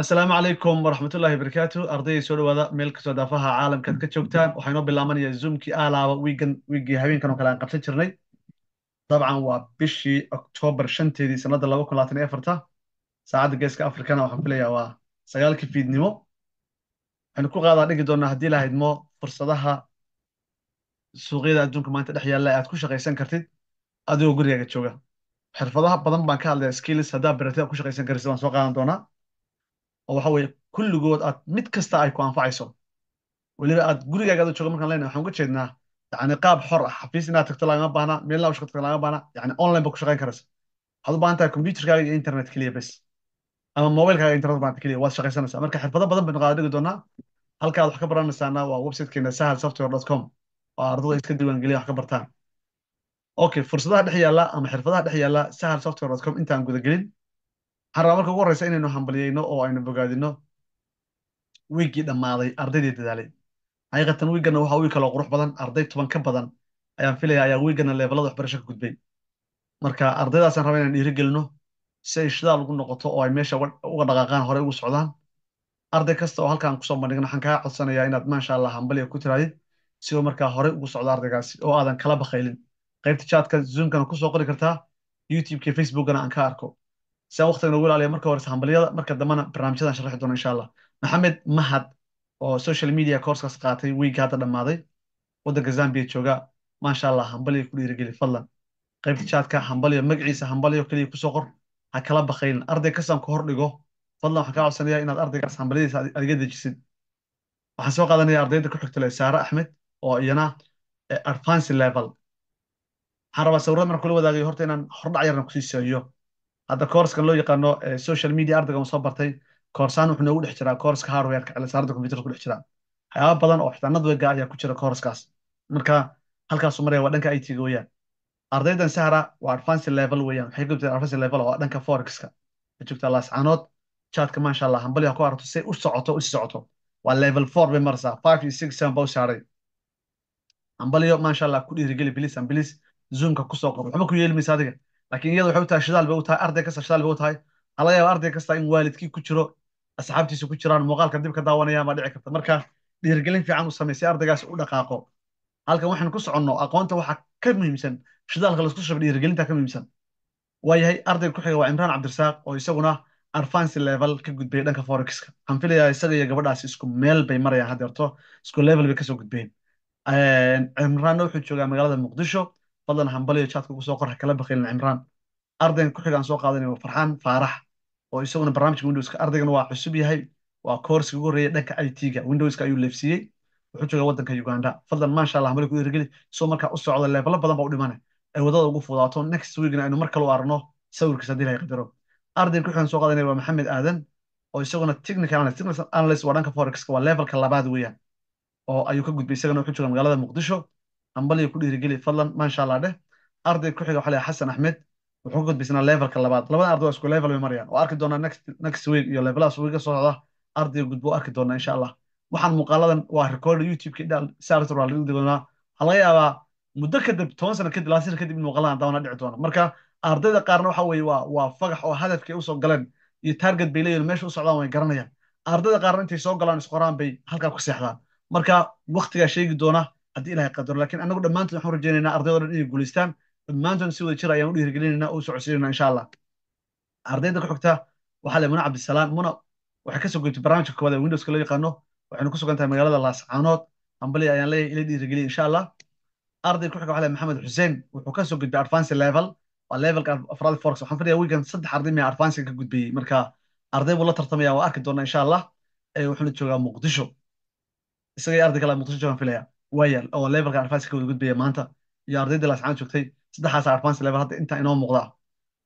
asalaamu calaykum waraxmatullaahi barakaatu ardayday soo dhawaada meel kastoo daafaha caalamkaad ka joogtaan waxaa inoo bilaabanaya zoomkii aalaaba wiigan wiigii habeenkan oo kale aan qabsan jirnay. Dabcan waa bishii oktoobar shanteedii sanadda laba kun labaatan iyo afarta saacadda geeska afrikana waxaan filayaa waa sagaalkii fiidnimo. Waxaynu ku qaadaa dhigi doonaa haddii la haydmo fursadaha suuqyada adduunka maanta dhex yaalla ee aad ku shaqaysan kartid adigoo gurigaaga jooga. Xirfadaha badan baan ka hadlaya skills haddaa baratid aad ku shaqaysan kartid waan soo qaadan doonaa oo waxa weeye kulligood aad mid kasta ay ku anfacayso. Weliba aad gurigaaga aad jooga markaan leenahay waxaan uga jeednaa yani qaab xor ah. Xafiis inaad tagto lagama baahna meel laa shaqo tagto lagama baahna yani online ba ku shaqayn karaysa. Waxaad u baahan tahay computerkaaga iyo internet keliya bes. Ama mobilkaaga internet baanta keliya waad shaqaysanaysaa marka xirfado badan baynu qaada doonaa. Halka aad wax ka baranaysaana waa websitekeena sahal software dot com. Oo ardada iska diiwaangeliya wax ka bartaan. Okay fursadaha dhex yaalla ama xirfadaha dhex yaalla sahal software dot com intaan gudagelin rabaa marka ugu horreysa inaynu hambaliyeyno oo aynu bogaadino wiiggii dhammaaday ardaydii dadaalay. Xaqiiqatan wiiggana waxaa wiig kaloo qurux badan. Arday toban ka badan ayaan filaya ayaa wiiggana levelada waxbarasho ka gudbay. Marka ardaydaasaan raba inaan dhiirigelino si ay shidaal ugu noqoto oo ay meesha uga dhaqaaqaan horey ugu socdaan arday kasta oo halkaan ku soo bandhigin waxaan kaa codsanayaa inaad maasha allah hambaliya ku tiraadid si uu markaa horey ugu socdo ardaygaasi oo aadan kala bakaylin qaybta chatka zoomkana ku soo qori kartaa youtubeka facebookana aan ka arko si aan waqtiga noogu ilaaliya marka horeysa hambaliyada marka sharxi doono insha allah maxamed mahad oo social media coursekas qaatay wiigga hadda dhammaaday waddanka zambia jooga. Maasha allah hambaliya ku dhiirigeli fadlan. Qaybta chatka hambaliyo magaciisa hambaliyo keliya ku soo qor. Ha kala bakaylin arday kastaan ku hor dhigo. Fadlan waxaan kaa codsanayaa inaad ardaygaas hambaliyadiisa adiga dejisid. Waxaan soo qaadanaya ardayda ku xigta le saare axmed oo iyana advance level. Waxaan rabaa sawirada markaan kula wadaagayo horta inaan hordhac yarna ku sii seeyo hadda koorskan loo yaqaano social media ardayga soo bartay. Koorsaan wuxuu noogu dhex jiraa koorska hardwareka cilasaarada computerka ku dhex jiraa. Waxyaaba badan oo xitaa ayaa ku jira koorskaas. Marka halkaasu maraya waa dhanka it ga weeyaan. Ardaydan sahra waa advance level weeyaan. Waxay gudbtay advance level oo dhanka forexka. Waxay joogtaa laascaanood chatka maasha allah ku aragto say u socoto u socoto. Waa level four bay maraysaa. Five iyo six seven ba u saaray hambaliyo maasha ku dhiirigeli bilis bilis zoomka ku soo qor waxba ku yeeli maysa adiga laakiin iyada waxay u tahay shidaal bay u tahay arday kasta shidaal bay u tahay. Hala yaaba arday kasta in waalidkii ku jiro asxaabtiisa ku jiraan muuqaalka dib ka daawanaya ma dhici karta. Marka dhiirigelin fiican u samey si ardaygaas u dhaqaaqo. Halkan waxaan ku soconno aqoonta waxaa ka muhiimsan shidaalka la isku shaba dhiirigelinta ka muhiimsan. Waayahay ardayga ku xiga waa cimraan cabdirasaaq oo isaguna advance level ka gudbay dhanka forexka. Waxaan filayaa isaga iyo gabadhaasi isku meel bay marayaan haddeerto isku level bay ka soo gudbeen cimraanna wuxuu joogaa magaalada muqdisho fadlan hambaliyo chatka ugu soo qor ha kala bakhaylin cimraan. Ardaygan ku xigaan soo qaadanayo waa farxaan faarax oo isaguna barnaamijka windowska ardaygan waa cusub yahay waa koorsiga ugu horreeya dhanka it ga windowska ayuu leefsiiyey wuxuu joogaa waddanka uganda. Fadlan maasha allah hambali ku dhiirigeli soo markaa u socdo leevelo badan ba u dhimane ay ugu fudaato next weekna aynu mar kale u arno sawirkiisa haddii lahay qadaro ardaygan ku xigaan soo qaadanaya waa maxamed aadan oo isaguna technical analyst waa dhanka forexka waa levelka labaad weeyaan oo ayuu ka gudbay isagana wuxuu joogaa magaalada muqdisho hambaliya ku dhiirigeli fadlan maasha allah dheh. Arday ku waxaa leeyahay xasan axmed. Wuxuu ka gudbaysnaa levelka labaad. Labada arday waa isku level bay marayaan oo arki doonaa next next week iyo leveladaas wiiga soo socda ardayga gudbo arki doonaa insha allah waxaan muuqaaladan waa record youtube-ka saartor waa lagu doonaa waxaa yaabaa muddo kadib toban sano kadib laasir kadib in muuqaaladan dawana dhici doona. Marka ardayda qaarna waxa weeye waa waa fagax oo hadafkay u soo galeen iyo target bay leeyihiin meesha u socdaan way garanayaan. Ardayda qaarna intay soo galaan isqoraan bay halkaa ku seexdaan. Marka waktigaa sheegi doona haddii ilahay qadaro laakiin annagu dhammaantood waxaan rajaynaynaa ardaydo dhan inay guulaystaan dhammaantood si wada jir ayaan u dhiirigelinayna oo u socodsiinayna insha allah. Ardayda ku xigta waxaa le muna cabdisalaam muna waxay ka soo goytay barnaamijka koowaad ee windowska loo yaqaano. Waxaynu ku sugan tahay magaalada laascaanood hambali ayaan leeyahay ila dhiirigeliya insha allah. Arday ku xiga waxaa le maxamed xuseen. Wuxuu ka soo gudbay advance level. Waa levelka afraad forex waxaan filaya weekend saddex arday miya advance ka gudbiyey marka arday buu la tartamaya waa arki doona insha allah. Wuxuuna joogaa muqdisho. Isagay arday kale muqdisho joogaan filaya waaya oo levelka advance ka wada gudbaya maanta iyo ardayda laascaanood joogtay saddexaas advance level hadda intaa inoo muuqda.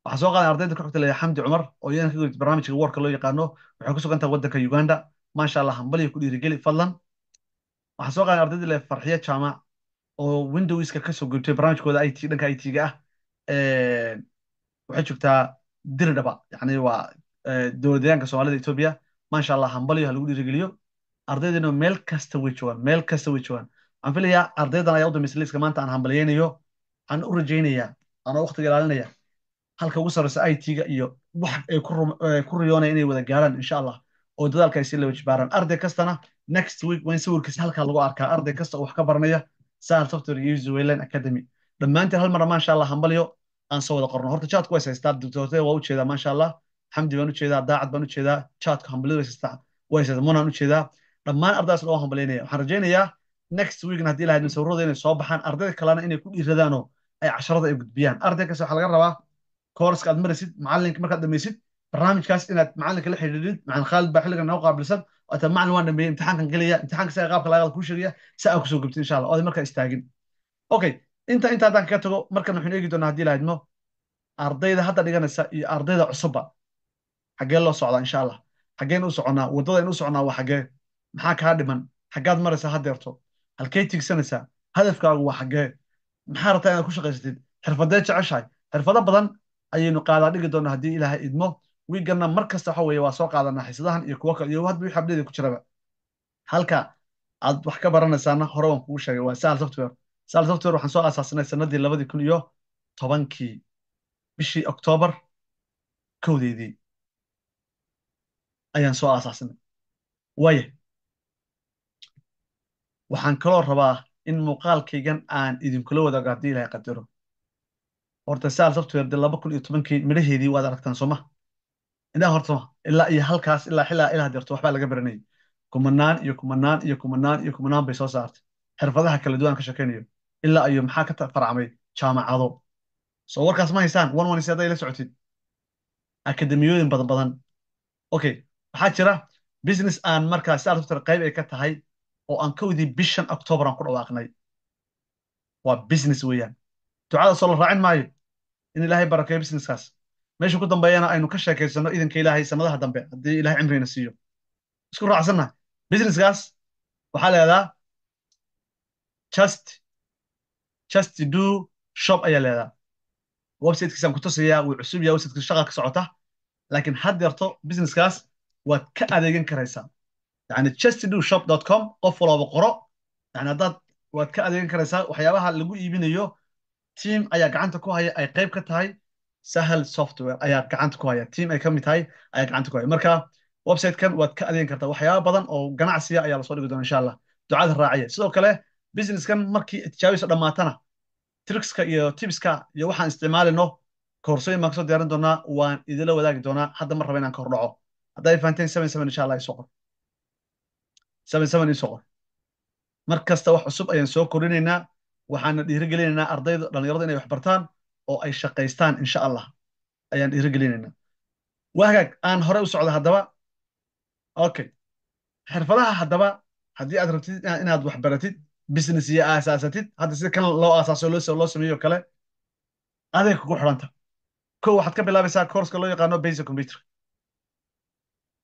Waxaa soo qaadan ardayda xigta leeyahay xamdi cumar oo iyana ka gudbay barnaamijka warka loo yaqaano waxay ku sugan tahay waddanka uganda. Maasha allah hambaliya ku dhiirigeli fadlan. Waxaa soo qaadan ardayda leeyahay farxiyo jaamac oo windowska ka soo gudbtay barnaamijkooda it dhanka it ga ah. Waxay joogtaa diridhaba yani waa dowladayaanka soomaalida etoobiya maasha allah hambaliyo ha lagu dhiirigeliyo. Ardaydana meel kasta way joogaan meel kasta way joogaan waxaan filayaa ardaydan ayaa u dambaysa liiska maanta aan hambaliyeynayo waxaan u rajaynayaa anoo waqtiga ilaalinaya. Halka ugu sarreysa it ga iyo wax ay ku riyoonaya inay wada gaaraan insha allah oo dadaalka ay si laba jibaaraan arday kastana next week waa in sawirkiisa halkaa lagu arkaa. Arday kasta oo wax ka baranaya sahal software iyo zuwayland academy. Dhammaantiin hal mar maasha allah hambalyo aan soo wada qorno. Horta jaadku way haystaa doctortee waa u jeedaa maasha allah. Xamdi baan u jeedaa daacad baan u jeedaa jaadku hambalyadu way haystaa way haystaa munaan u jeedaa dhammaan ardaydaas loo hambalyaynaya waxaan rajaynayaa next weekna haddii lahayd sawirrada inay soo baxaan ardayda kalena inay ku dhiiradaanoo ay casharada ay gudbiyaan. Arday kasta waxaa laga rabaa koorska aad maraysid macalinka markaad dhamaysid barnaamijkaas inaad macalinka la xidhiidhid macalin khaalid baa xilligan noo qaabilsan ata macalin waan dhameeyey imtixaankan gelaya imtixaanka siga qaabka lagaada kuu sheegaya si aa ku soo gubtid insha allah. Ooday markaa istaagin. Okay inta inta haddaan kaga tago markan waxaynu eegi doonaa haddii lahaydmo ardayda hadda dhiganaysa iyo ardayda cusubba xaggee loo socdaa insha allah. Xaggeen u soconnaa waddada in u soconnaa waa xaggee maxaa kaa dhiman? Xaggaad maraysaa haddeerto halkee tigsanaysaa hadafkaagu waa xaggee. Maxaa rabtaa inaad ku shaqaysatid? Xirfadee jeceshahay. Xirfado badan ayaynu qaadaa dhigi doonaa haddii ilaahay idmo. Wiiganna mar kasta waxa weeye waa soo qaadanaa xiisadahan iyo kuwo kale iyo hadba wixii abdheeda ku jiraba. Halka aad wax ka baranaysaana hore waan kugu sheegay waa sahal software. Sahal software waxaan soo aasaasanay sanadii labadii kun iyo tobankii bishii oktoobar kowdeedii. Ayaan soo aasaasanay waaya waxaan kaloo rabaa in muuqaalkaygan aan idinkula wadaago haddii ilaahay qadaro. Horta sahal software de laba kun iyo tobankii midhaheedii waad aragtaan sooma indhaha horta ilaa iyo halkaas ilaa xilaa ilaa deerto waxbaa laga baranayay kumanaan iyo kumanaan iyo kumanaan iyo kumanaan bay soo saartay. Xirfadaha kala duwan ka shakaynayo ilaa iyo maxaa ka farcamay jaamacado. Soo warkaas ma haysaan? One one hadday la socotid. Akademiyooyin badan badan. Okay waxaa jira business aan markaa sahal software qayb ay ka tahay oo aan kowdii bishan octoobar aan ku dhawaaqnay. Waa business weeyaan. Ducada soo la raacin maayo in ilaahay barakeeyo businesskaas. Meesha ku dambeeyana aynu ka sheekaysano idanka ilaahay sanadaha dambe haddii ilaahay cimrina siiyo. Isku raacsanna. Businesskaas waxaa leedaa just just do shop ayaa leedaa websitekiisaan ku tusayaa wuu cusub yahay websiteka shaqa ka socota. Laakiin haddeerto businesskaas waad ka adeegan karaysaa yani do shop dot com qof walooba qoro. yani haddaad waad ka adeegan karaysaa waxyaabaha lagu iibinayo team ayaa gacanta ku haya ay qayb ka tahay sahal software ayaa gacanta ku haya. Team ay ka mid tahay ayaa gacanta ku haya. Marka websitekan waad ka adeegan kartaa. Waxyaaba badan oo ganacsiya ayaa la soo dhigi doona insha allah. Ducada raaciya sidoo kale businesskan markii tijaabiso dhammaatana tricska iyo tipska iyo waxaan isticmaalino koorsooyin baan ka soo diyaarin doonaa waan idila wadaagi doonaa. Hadda mar raba inaan ka hordhaco hadday fahanteen seven seven insha allah isoo qor mar kasta wax cusub ayaan soo korinaynaa waxaana dhiirigelinaynaa ardayda dhallinyarada inay wax bartaan oo ay shaqaystaan insha allah ayaan dhiirigelinaynaa wahagaag aan hore u socda haddaba okay. Xirfadaha haddaba haddii aad rabtid inaad wax baratid business iyo aasaasatid hadda sida kan loo aasaaso loo sameeyo kale aday kugu xidhanta. Kow waxaad ka bilaabaysaa courska loo yaqaano basic computer.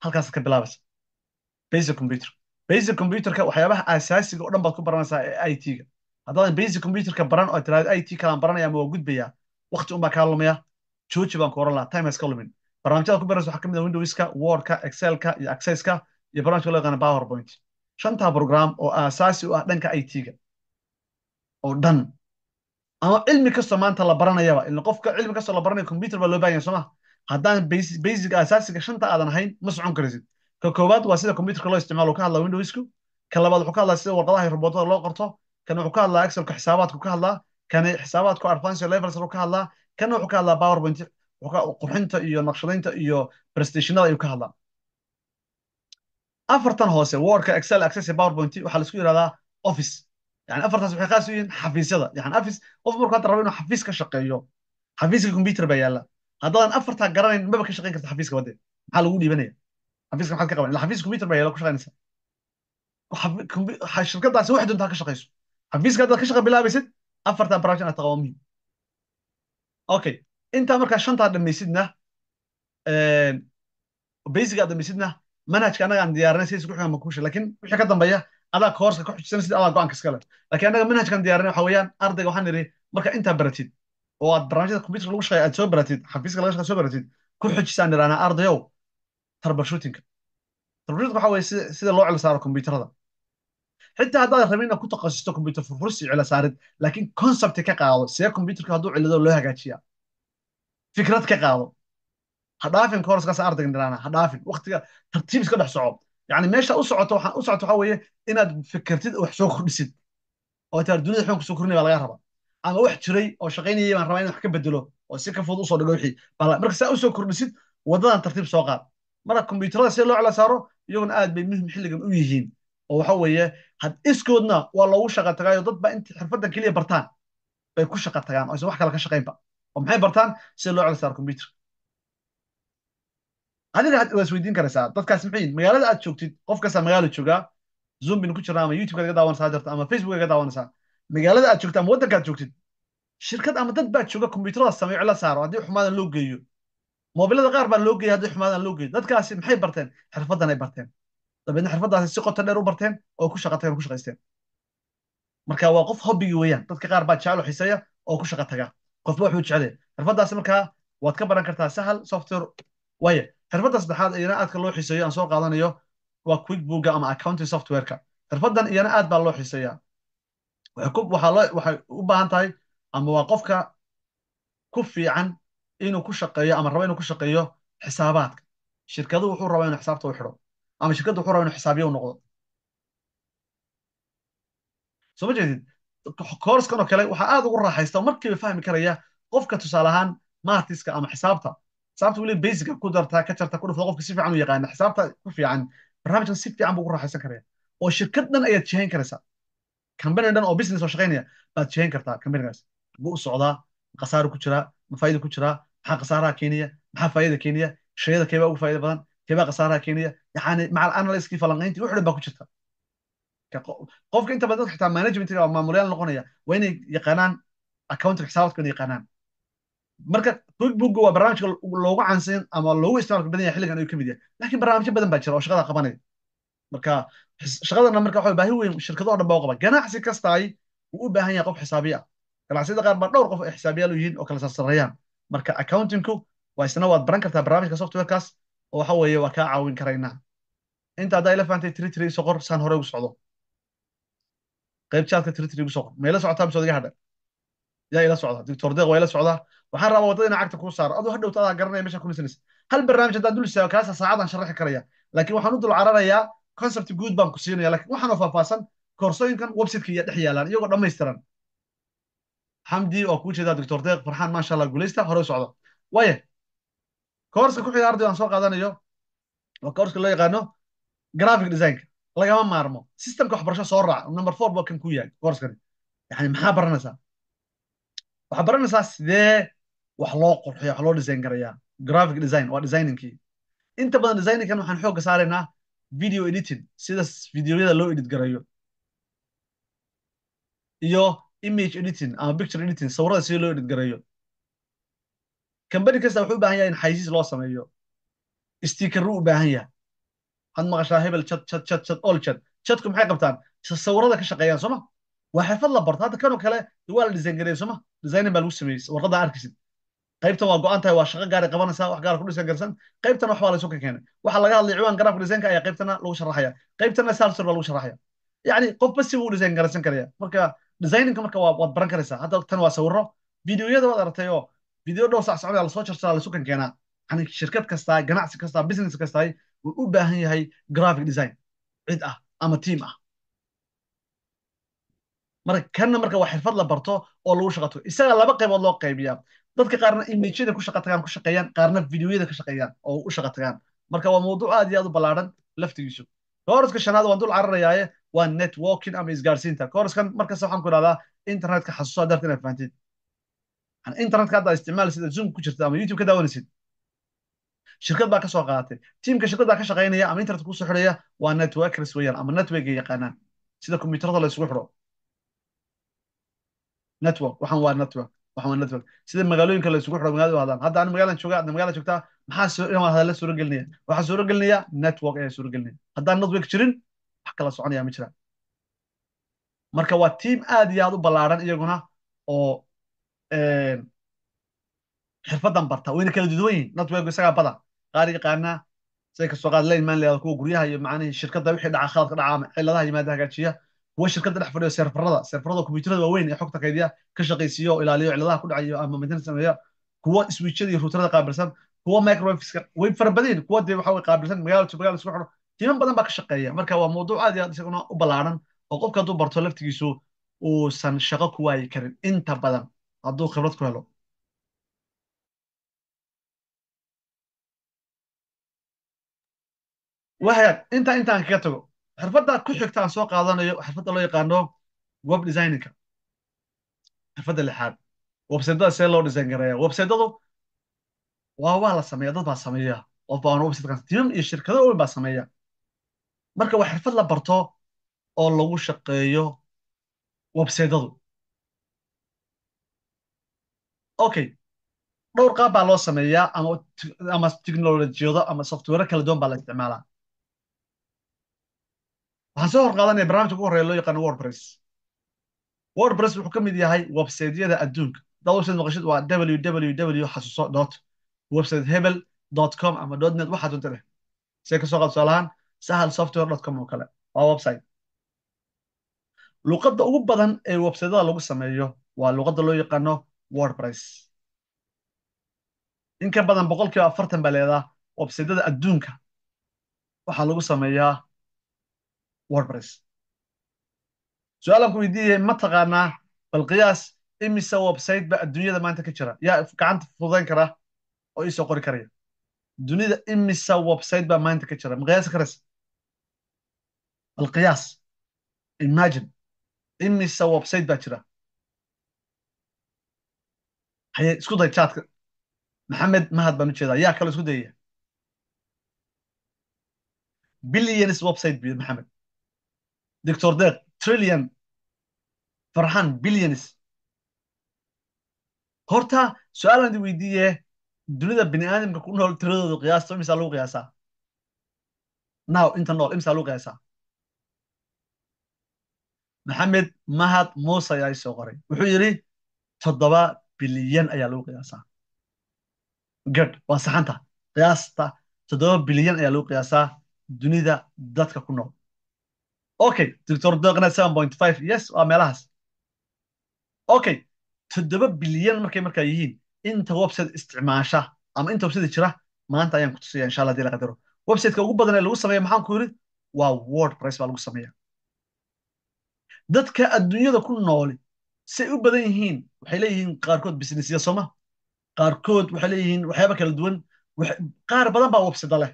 Halkaasaad ka bilaabaysa basic computer basic computerka waxyaabaha aasaasiga oo dhan baad ku baranaysaa ee i t-ga. Basic computerka baran oo tiraahdo i t kalaan baranaya ama waa gudbayaa waqti unbaa kaa lumaya jooji baan ku oran lahaa time has lumin. Barnaamijyada ku baranaysa waxaa ka mid ah windowska wordka excelka iyo accesska iyo barnaamijka loo yaqaano powerpoint. Shantaa program oo aasaasi u ah dhanka i t-ga. Oo dhan. Ama cilmi kastoo maanta la baranayaba ila qofka cilmi kastoo la baranaya computer baa loo baahan yahay sooma haddaan basic asaasiga shanta aadan ahayn ma socon karaysid ka koowaad waa sida computerka loo isticmaalo ka hadlaa windowsku ka labaad wuxuu ka hadlaa sida warqadaha iyo robootada loo qorto. Kan wuxuu ka hadlaa excelka xisaabaadku ka hadlaa. Kan xisaabaadku advanced levels ka hadlaa. Kana wuxuu ka hadlaa powerpoint qurxinta iyo naqshadaynta iyo prestationada ayuu ka hadlaa. Afartan hoose wordka excel access powerpoint waxaa la isku yidhahdaa office. Yani afartaas waxay qaas u yihiin xafiisyada. Yani office qof markuu hadda rabo inuu xafiis ka shaqeeyo xafiiska computer baa yaalla. Haddaadan afartaa garanayn maba ka shaqayn karta xafiiska wadde. Maxaa lagu dhiibanaya xafiiska maxaad ka qaban xafiis computer baa yaalla ku shaqaynaysa shirkadaasi wax doontaa ka shaqayso xafiiska haddaad ka shaqa bilaabaysid afartaa barnaamij inaad taqaabo muhiim okay intaa markaa shantaa dhamaysidna basic aad dhamaysidna manhajka annaga aan diyaarinay sidii isku xigan ma kuusha laakiin wixii ka dambeeya adaa koorska ka xujisanaysid adaa go'aanka iskale laakiin annaga manhajkan diyaarinay waxa weeyaan ardayga waxaan nidhi marka intaa baratid oo aad barnaamijyada computerka lagu shaqeeya aad soo baratid xafiiska laga shaqeeya soo baratid ku xujisaan nidhahnaa ardayow troubleshootinga troubleshooting waxa weeye sida sida loo cilo saaro computerada. Xitaa haddaad rabin inaad ku takhasusto computer furfursi cilo saarid laakiin concept ka qaado see computerka hadduu cilado loo hagaajiyaa. Fikrad ka qaado. Ha dhaafin kooraskaas ardayga niraana ha dhaafin. Waqtiga tartiib iska dhex soco. Yani meesha u socoto waxaa u socoto waxaa weeye inaad fikirtid wax soo kordhisid. Oo taa dunida xoog ku soo kordhinaya baa laga rabaa. Ama wax jiray oo shaqaynayay baan rabaa in wax ka bedelo oo si ka fudud u soo dhigo wixii. Marka saa u soo kordhisid wadadan tartiib soo qaad marka kombiyuutarada si loo cala saaro iyaguna aad bay muhiim xilligan u yihiin. Oo waxa weeye had iskoodna waa loogu shaqa tagaayo dad ba inta xirfadan keliya bartaan bay ku shaqa tagaan oo aysan wax kale ka shaqaynba oo maxay bartaan? Sida loo cala saaro kombiyuutar adiga waa isweydiin karaysaa dadkaas maxay magaalada aad joogtid qof kasta magaalo joogaa zoom ku jirna ama youtube kaga daawanaysaa jirta ama facebook kaga daawanaysaa. Magaalada aad joogtid ama waddanka aad joogtid shirkad ama dad baa jooga kombiyuutarada sameeyo la saaro haddii xumaadan loo geeyo moobilada qaar baa loo geeya haddii xumaadan loo geeyo dadkaasi maxay barteen? Xirfadan ay barteen. Dabeedna xirfadaasi si qoto dheer u barteen oo ku shaqa tageen ku shaqaysteen. Marka waa qof hobbigii weeyaan dadka qaar baa jecel oo oo ku shaqa taga qofba wuxuu jecel xirfadaasi markaa waad ka baran kartaa sahal software waaye xirfadda saddexaad iyana aadka loo xiiseeyo aan soo qaadanayo waa quickbooka ama accounting softwareka. Xirfaddan iyana aad baa loo xiiseeyaa. Waxay u baahan tahay ama waa qofka ku fiican inuu ku shaqeeyo ama rabo inuu ku shaqeeyo xisaabaadka. Shirkaduhu wuxuu rabaa inuu xisaabta u xidho ama shirkaddu wuxuu rabaa inuu xisaabiye u noqdo. Soo ma jeedid? Koorskan oo kale waxaa aad ugu raaxaysta markiiba fahmi karaya qofka tusaale ahaan maatiska ama xisaabta. Xisaabta weli basica ku dartaa ka jarta ku dhufta qofka si fiican u yaqaana. Xisaabta ku fiican barnaamijkan si fiican buu ugu raaxaysan karaya. Oo shirkad dhan ayaad jihayn karaysaa. Kambani dhan oo business oo shaqaynaya baad jihayn kartaa kambanigaas buu u socdaa khasaaro ku jiraa ma ku jiraa maxaa khasaaraha keenaya maxaa faa'iida keenaya shayada keebaa ugu faa'iida badan. Keebaa khasaaraha keenaya yacni macal analyskii falanqayntii wuxu dhan baa ku jirta. Qofka inta badan xitaa managementiga oo maamulayaal noqonaya waa inay yaqaanaan accounting xisaabaadka inay yaqaanaan. Marka quickbook waa barnaamijka loogu caansan ama loogu isticmaalka badan yahay xilligan ayuu ka mid yahay. Laakiin barnaamijyo badan baa jira oo shaqada qabanaya. Marka shaqadana marka waxa baahi weyn shirkado dhan baa u qaba. Ganacsi kasta ay uu u baahan yahay qof xisaabiye ah ganacsiyada qaar baa dhowr qof ay xisaabiyaal u yihiin oo kala sarsareeyaan marka accountinku waa isna waad baran kartaa barnaamijka softwarekaas oo waxa weeye waa kaa caawin karaynaa inta haddaa ila fahantay tiri iso saan hore ugu socdo. Qayb jaadka tiri ugu soo ma ila socotaa mise iga hadha yaa ila socda doctor deeq waa ila socdaa. Waxaan rabaa waddada cagta kuu saaro. Aduu hadhowta adaa garanaya meesha ku nisanaysa hal barnaamij haddaan dul istaago kaasa saacadaan sharaxi karaya. Laakiin waxaan u dul cararayaa concept guud baan ku siinaya laakiin waxaan oo faahfaahsan koorsooyinkan websiteka iyo dhex yaalaan iyagoo dhammaystiran xamdi waa kuu jeedaa doctor deeq farxaan maasha allah guulaysta hore u socdo. Waaye koorska ku xiga arday aan soo qaadanayo? Waa koorska loo yaqaano graphic designka. Lagama maarmo. Systemka waxbarasho soo raac. Number four baa kan ku yahay koorskani yani maxaa baranaysaa? Waxaa baranaysaa sidee wax loo qurxiyo wax loo design garayaa. Graphic design waa designingkii. Inta badan designingkan waxaan xoogga saaraynaa video editing sida videoyada loo edit garayo. Iyo image editing ama picture editing sawirada sida loo edit garayo kambani kasta wuxuu u baahan yahay in xaysiis loo sameeyo. Stickerru u baahan yahay. Waxaad maqashaa hebel chat chat chat chat all chat. Chatku maxay qabtaan? Sawirada ka shaqeeyaan sooma waa xirfad la barto. Hadda kanoo kale waa la design gareeyay sooma designing baa lagu sameeyey warqadda arkaysid qaybtan waa go-an tahay waa shaqo gaari qabanaysaa wax gaar ku dhisan garsan. Qaybtan wax baa la isu ka keenay. Waxaa laga hadlay ciwaan graphic designka ayaa qaybtana lagu sharaxaya. Qaybtana salsor baa lagu sharaxaya. Yacni qofba si buu design garaysan karaya. Marka designingka marka waa waad baran karaysaa hadda tan waa sawiro videoyada waad aragtay oo video dhow sac socdaa la soo jarsadaa laisu kan keenaa. Yani shirkad kastaa ganacsi kastaa business kastaa wuu u baahan yahay graphic design. Cid ah ama team ah. Marka kanna marka waa xirfad la barto oo lagu shaqato isaga laba qaybood loo qaybiyaa. Dadka qaarna imageyada ku shaqa tagaan ku shaqeeyaan. Qaarna videoyada ka shaqeeyaan oo u shaqa tagaan marka waa mawduuc aad iyo aad u ballaaran laftigiisu kooraska shanaad waan dul cararayaaye waa networking ama isgaarsiinta. Kooraskan markasta waxaan ku idhahdaa internetka xasuusaa darta inaad fahantid internetka hadda isticmaal sida zoom ku jirta ama youtube ka daawanaysid. Shirkad baa ka qaadatay tiimka shirkad baa ka shaqaynaya ama internet ku soo xidhaya waa networkers weeyaan ama network yaqaanaan. Sida kombiyuutarada la xidho. Network waxaan waa network waxaan waa network. Sida magaalooyinka la xidho magaalada hadaan hadda aan magaalan joogaa adna magaalada joogtaa maxaa hadalla suuro gelinaya waxaa suuro network ayaa suuro haddaan network jirin wax kala soconaya ma jiraan marka waa tiim aad iyo aad u ballaaran iyaguna oo xirfadan barta. Wayna kala duwan yihiin. Network isagaa bada qaar yaqaanaa say ka soo qaad lane man leeyahay kuwa guryaha iyo macnihii shirkadda wixii dhaca khaladka dhaca ama cilladaha yimaada hagaajiya. Kuwa shirkadda dhex fadhiyo seerfarada seerfarada kombiyuutarada waaweyn ee xogta kaydiya ka shaqaysiiyo oo ilaaliyo cilladaha ku dhacayo ama maintenance sameeya kuwa switchada iyo routerada qaabilsan kuwa microwaveska way fara badan kuwa dee waxa qaabilsan magaalo to magaalo isku xidho tiiman badan baa ka shaqeeya. Marka waa mawduuc aad iyo aad isaguna u ballaaran oo qofka hadduu barto laftigiisu uusan shaqo ku waayi karin. Inta badan hadduu khibrad ku helo. Wahagaag inta intaan kaga tago xirfadda ku xigta aan soo qaadanayo xirfadda loo yaqaano web designinka xirfadda lixaad. Websaydada see loo design gareeya. Websaydadu waa waa la sameeya dad baa sameeya qof baan websitekan timam iyo shirkado weyn baa sameeya. Marka waa xirfad la barto oo lagu shaqeeyo websaydadu. Okay. Dhowr qaab baa loo sameeyaa ama tiknolojiyado ama software kala duwan baa la isticmaalaa. Waxaan soo hor qaadanaya barnaamijka ugu horreeya loo yaqaano wordpress. Wordpress wuxuu ka mid yahay websaydyada adduunka. Dad website maqashid waa www xasuuso dot website hebel com ama dot net waxaa doonta leh see ka soo qaad tusaalahaan sahal software com oo kale waa website. Luqadda ugu badan ee websaydyada lagu sameeyo waa luqadda loo yaqaano wordpress. In ka badan boqolkiiba afartan baa leedaa websaydyada adduunka. Waxaa lagu sameeyaa wordpress. Su'aalaan ku weydiiyay ma taqaanaa bal qiyaas imise website ba adduunyada maanta ka jira. Yaa gacanta fududayn kara oo iisoo qori karaya. Dunida imise website baa maanta ka jira? Ma qiyaasi karaysa bal qiyaas imagine. Imise website baa jira? Haye isku day chatka. Maxamed mahad baan u jeedaa. Yaa kale isku dayaya billions website bu maxamed. Doctor deeq trillion. Farxan billions. Horta su'aalan di weydiiye dunida bini aadamka ku nool tiradooda qiyaasta imisaa lagu qiyaasaa now inta nool imisaa lagu qiyaasaa maxamed mahad muuse ayaa isoo qoray wuxuu yidhi toddoba bilyan ayaa lagu qiyaasaa gad waa saxanta qiyaasta toddoba bilyan ayaa lagu qiyaasaa dunida dadka ku nool okay doctor deeqna seven point five. Yes waa meelahaas okay toddoba bilyan markay markaa yihiin inta website isticmaasha ama inta website jira maanta ayaan ku tusaya insha allah haddii la qadaro websiteka ugu badan ee lagu sameeya maxaan ku yidhi waa wordpress baa lagu sameeya dadka adduunyada ku nooli say u badan yihiin waxay leeyihiin qaarkood businessya sooma qaarkood waxay leeyihiin waxyaaba kala duwan qaar badan baa website leh.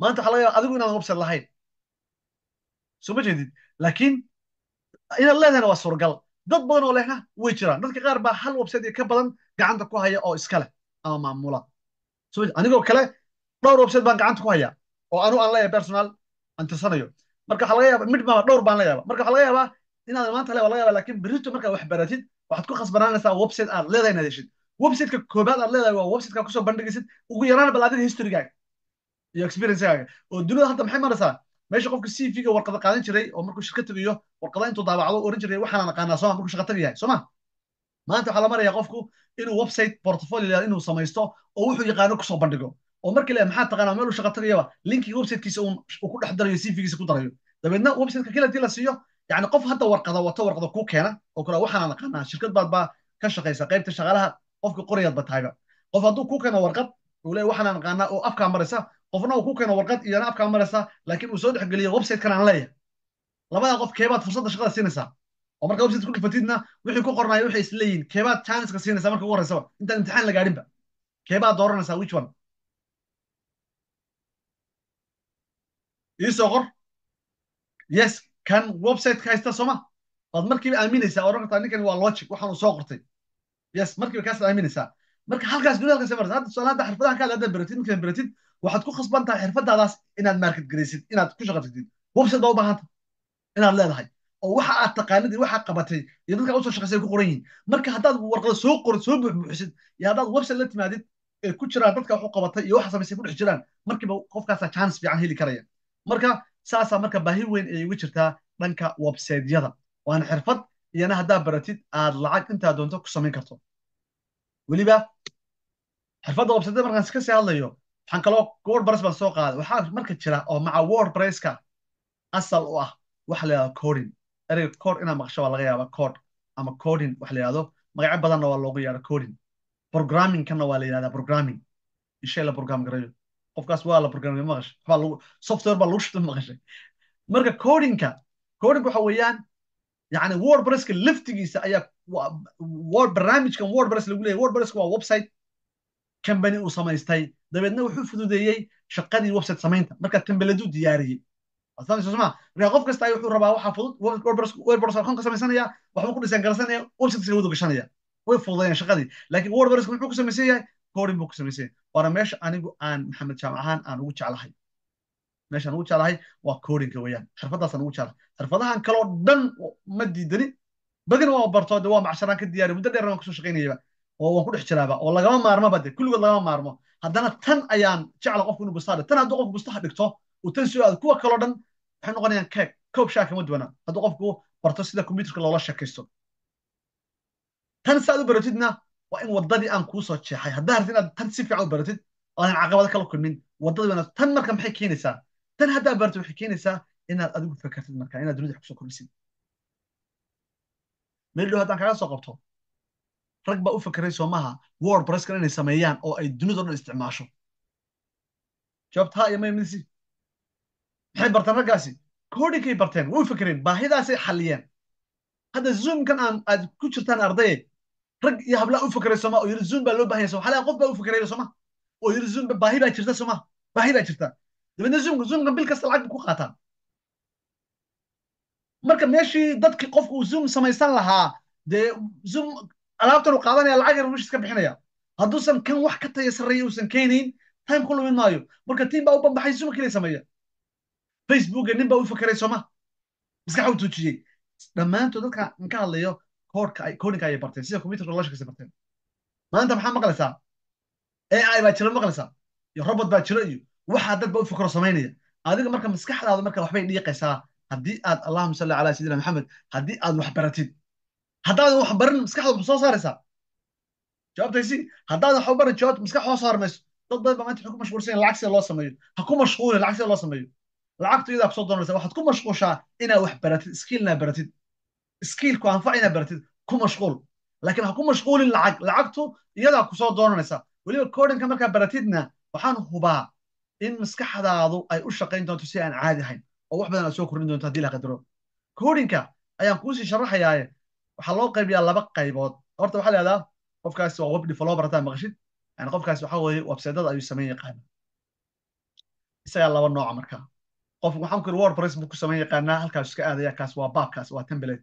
Maanta waxaa laga yaaba adigu inaadan website lahayn. Soo ma jeedid laakiin inaad leedahayna waa suuragal dad badan oo lehna way jiraan. Dadka qaar baa hal website ka badan gacanta ku haya oo iska leh ama maamula. Anigoo kale dhowr website baan gacanta ku haya oo anu aan leeyahay personal aan tirsanayo marka waxaa laga yaaba mid baa dhowr baan la yaaba marka waxaa laga yaabaa inaad maanta le waa laga yaaba laakiin berrito markaa wax baratid waxaad ku khasbanaanaysaa website aad leedahay inaad heshid websiteka koobaad aad leedahay waa websiteka ku soo bandhigaysid ugu yaraan bal adiga historygaaga iyo experiencegaaga oo dunida hadda maxay maraysaa meesha qofka c v-ga warqada qaadan jiray oo markuu shirka tegayo warqada intuu daabacdo oran jiray waxaan aqaanaa sooma markuu shaqa tagayahay sooma maanta waxaa la maraya qofku inuu website portfolio inuu samaysto oo wuxuu yaqaano ku soo bandhigo. Oo markii le maxaa taqaanaa? Meeluu shaqa tagayaba linkiga websitekiisa uu ku dhex darayo c v-giisa ku darayo. Dabeedna websiteka kila haddii la siiyo yani qof hadda warqada wato warqada kuu keena oo kale waxaan aqaanaa shirkad baad baa ka shaqaysa qaybta shaqaalaha qofka qorayaad ba tahayba qof hadduu kuu keeno warqad uu leeyahy waxaan aqaanaa oo afkaa maraysa. Qofna uu ku keeno warqad iyana afkaa maraysa laakiin uu soo dhexgeliyo websitekan aan leeyahay. Labadaa qof keebaad fursadda shaqada siinaysaa oo marka website ku dhifatidna wixii ku qornaya waxay isleeyihin keebaad chanceska siinaysaa marka ugu horreysaba intaan imtixaan la gaadhinba. Keebaad dooranaysaa which one? Iisoo qor. Yes kan websiteka haysta sooma waad markiiba aaminaysaa oran kartaa ninkan waa logic waxaan uu soo qortay. Yes markiiba kaasaad aaminaysaa. Marka halkaas dunida halkaas maraysa hadda tusaale hadda xirfadahan kaale haddaad baratid markaad baratid waxaad ku khasban tahay xirfadaadaas inaad market garaysid inaad ku shaqo tagtid website baa u baahanta inaad leedahay oo waxa aad taqaanid iyo waxa qabatay iyo dadka u soo shaqaysay ku qoran yihiin. Marka haddaad warqada soo qorid soo buuxbuuxisid iyo haddaad website la timaadid ee ku jiraan dadka wax u qabatay iyo waxa samaysay ku dhex jiraan markiiba qofkaasaa chance fiican heli karaya. Marka saasaa marka baahi weyn ayay ugu jirtaa dhanka websiteyada. Waana xirfad iyana haddaad baratid aad lacag intaa doonto ku samayn karto. Weliba xirfadda websiteyada markaan ka sii hadlayo waxaan kaloo wordpress baan soo qaaday. Waxaa marka jira oo maca wordpresska asal u ah waxa la yidhahdo coding ereyga code inaad maqasho waa laga yaaba code ama coding waxa la yidhahdo magacyo badanna waa loogu yeedha coding. Programmingkana waa la yidhahdaa programming. In shay la program garayo. Qofkaas waa la programay maqashay? Software baa lagu shita maqashay? Marka codinka codinka waxa weeyaan yani wordpresska laftigiisa ayaa word barnaamijkan wordpress lagu leeyahay. Wordpresska waa website. Company uu samaystay. Dabeedna wuxuu fududeeyey shaqadii website samaynta. Marka tembeladuu diyaariyey qof kasta wuxuu rabaa waxaa fudud wordpress ka samaysanaya waxbuu ku dhisan garsanaya website wadu gashanaya. Way fududeeyeen shaqadii. Laakiin wordpress muxuu ku samaysan yahay coding buu ku samaysan waana meesha anigu aan maxamed jaamac aan ugu jeclahay. Meeshaan ugu jeclahay waa codinka weeyaan. Xirfadaasaan ugu jeclahay. Xirfadahan kaloo dhan ma diidani. Badina waa barto de waa macsharaan ka diyaariy muddo dheer waan ku soo shaqaynayaba oo waan ku dhex jiraaba oo lagama maarmoba de kulligood lagama maarmo. Haddana tan ayaan jecla qofku inuu bustaha tan hadduu qofku bustaha dhigto uu tan soo aado kuwa kaloo dhan waxay noqonayaan keeg koob shaa kama duwana hadduu qofku barto sida computerka loola sheekaysto tan si aad u baratidna waa in waddadii aan kuu soo jeexay. Haddaa hartid inaad tan si fiican u baratid oodan caqabado kala kulmin. Waddadii wanaag tan marka maxay keenaysaa? Tan haddaa baratid waxay keenaysaa inaad adigu fakartid marka inaad dunida ku soo kordhisid. Meel haddaan kaga soo qabto rag baa u fakeray soomaha wordpresskan inay sameeyaan oo ay dunida o dhan isticmaasho. Jawaabta ha iyo may midsi maxay barteen raggaasi? Codinkay barteen way u fakereen baahidaasay xalliyeen. Hadda zoomkan aad ku jirtaan ardaye rag iyo hablaa u fakeray sooma oo yiri zoom baa loo bahanya soma xalaa qof baa u fakeraya sooma oo yiri zoom baahi baa jirta sooma baahi baa jirta. Dabeedna zoomka zoomkan bil kasta lacag buu ku qaataa marka meeshii dadkii qofku uu zoom samaysan lahaa dee zoom alaabtan uu qaadanaya lacag yar meeshiis bixinaya. Hadduusan kan wax ka taya sarreeya uusan keenayn time ku lumin maayo. Marka tiim baa u banbaxay zoom keliya sameeya facebooka nin baa u fakeray sooma maskaxa u tuujiyey. Dhammaantood dadka in ka hadlayo codinka ayay barteen. Sida computerka loo shaqaysa barteen. Maanta maxaa maqlaysaa? Ai baa jira maqlaysaa? Iyo robot baa jiro iyo waxaa dad ba u fakero samaynaya adiga marka maskaxdaada marka waxbay dhiiqaysaa haddii aad allahuma salli calaa sayidina maxamed haddii aad wax baratid. Haddaadan wax barin maskaxda soo saaraysaa? Jawaabtaysi haddaadan wax jawaabta maskax soo saar mayso dad badan baa maanta waxay ku mashquulsan lacag sida loo sameeyo. Ha ku mashquulin lacag sida loo sameeyo lacagtu iyadaa ku soo doonaysa waxaad ku mashquushaa inaad wax baratid skiilna baratid skiilku anfac inaad baratid ku mashquul. Laakiin ha ku mashquulin lacag lacagtu iyadaa ku soo doonanaysa weliba codinka markaa baratidna waxaan hubaa in maskaxdaadu ay u shaqayn doonto si aan caadi ahayn oo wax badan aad soo kordhin doonto haddii la qadaro. Codinka ayaan kuusii sharaxayaaye waxaa loo qaybiyaa laba qaybood. Horta waxaa leedaa qofkaasi waa web developer haddaa maqashid. Yani qofkaasi waxaa weeye websaydada ayuu samayn yaqaana. Isagaa laba nooca markaa qof waxaan ku yiri wordpress buu ku samayn yaqaanaa halkaas iska aadaya kaas waa baabkaas waa template.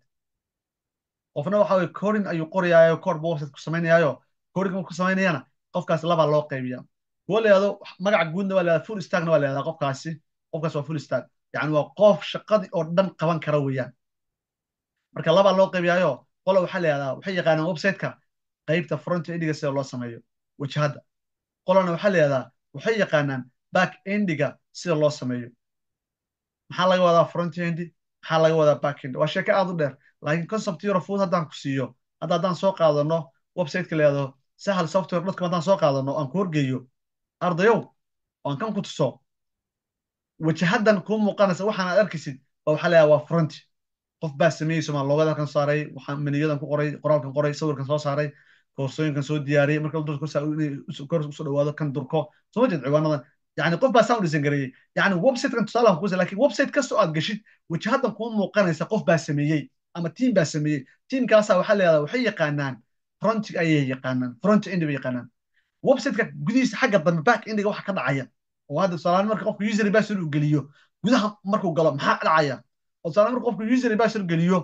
Qofna waxa weye coding ayuu qorayaayo code buu website ku samaynayaayo coding buu ku samaynayana qofkaas labaa loo qaybiyaa kuwa leedo magaca guudna waa leedaa full stackna waa leedaa qofkaasi. Qofkaas waa full stack. Yani waa qof shaqadii oo dhan qaban kara weeyaan. Marka labaa loo qaybiyaayo qola waxaa leedaa waxay yaqaanaan websiteka qaybta front endiga sida loo sameeyo wajahadda. Qolana waxaa leedaa waxay yaqaanaan back endiga sida loo sameeyo maxaa laga wadaa front endi maxaa laga wadaa back end waa sheeko aad u dheer laakiin concept euro food haddaan ku siiyo hadda haddaan soo qaadano websiteka leedo sahal software dotcom haddaan soo qaadano aan ku horgeeyo ardayow aan kan ku tuso. Wajahaddan kuu muuqanaysa waxaan aad arkaysid oo waxaa leeyaha waa front. Qof baa sameeyey somaa loogada kan saaray waxaan meniyadan ku qoray qoraalkan qoray sawirkan soo saaray koorsooyinkan soo diyaariyey marka kor u soo dhawaado kan durko. Soo jeed ciwaanadan yani qof baa dhisan gareeyey yani websitekan tusaalahan kuusa laakiin website kastoo aad gashid wajahaddan kuu muuqanaysa qof baa sameeyey ama tiim baa sameeyey tiimkaasa waxaa leedaha waxay yaqaanaan front ayay yaqaanaan front end bay yaqaanaan websiteka gudihiisa xagga dambe back endiga waxa ka dhacaya oo hadda tusaalahaan marka qofku user password uu geliyo gudaha markuu galo maxaa dhacaya oo tusaalahaan marka qofku user password geliyo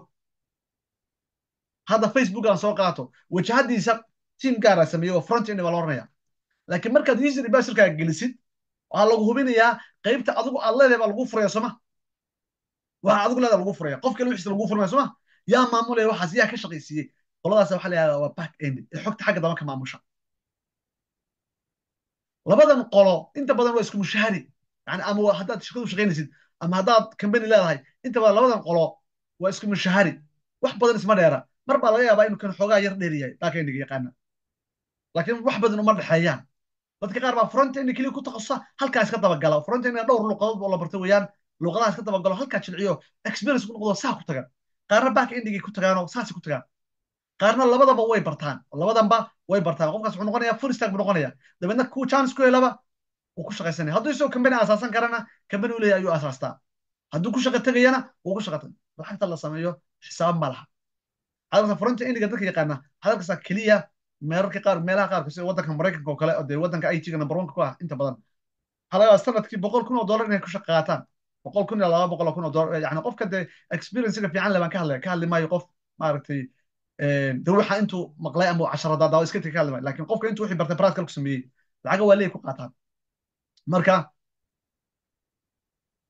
hadda facebook aan soo qaato wajahadiisa tiim gaara sameeyo oo front end baa la oranaya laakiin markaad user passwordkaaga gelisid waxaa lagu hubinayaa qaybta adigu aad leedahay baa lagu furaya sooma waxa adigu leedahay lagu furaya qof kale wixiisa lagu furmaya sooma yaa maamulaya waxaas yaa ka shaqaysiiyey qoladaas waxaa la yihahdaa waa back end. Ee xogta xagga daba maamusha. Labadan qolo inta badan waa isku mushahari. Yani ama haddaad shaqadu shaqaynaysid ama haddaad company leedahay inta badan labadan qolo waa isku mushahari. Wax badan isma dheera. Mar baa laga yaabaa inuu kan xoogaa yar dheer yahay. Yaqaana. Laakiin wax badan uma dhexeeyaan dadka qaar baa front end keliya ku takhasusa halkaa iska dabagala. Front end dhowr luqadood oo la bartay weeyaan. Luqadaha iska dabagalo halkaa jilciyo. Experience ku noqdo saa ku tagan. Qaarna back endigay ku tagaanoo saasay ku tagaan. Qaarna labadaba way bartaan. Labadanba way bartaan. Qofkaas wuxuu noqonayaa full stack buu noqonaya dabeedna kuu chance ku helaba wuu ku shaqaysanaya. Hadduu isagoo company asaasan karana company uu leeyahay ayuu asaastaa hadduu ku shaqo tegayana wuu ku shaqo tagay lacagta la sameeyo xisaab ma laha. Hadalka fronta indiga dadka yaqaana hadalkaasa keliya meerarka qaar meelaha qaarka sida waddanka maraykanka oo kale oo dee waddanka it ga number one ku ah inta badan. Waxaa sannadkii boqol kun oo dollar inay ku shaqo qaataan boqol kun iyo laba boqol oo kun oo dollar yani qofka dee experiencega fiican le baan ka hadlaya ka hadli maayo qof maaragtay de waxa intuu maqlay ama casharada daawo iska tegi ka hadli maayo. Lakin qofka intuu wixii bartay practical ku sameeyey lacaga waa leey ku qaataan. Marka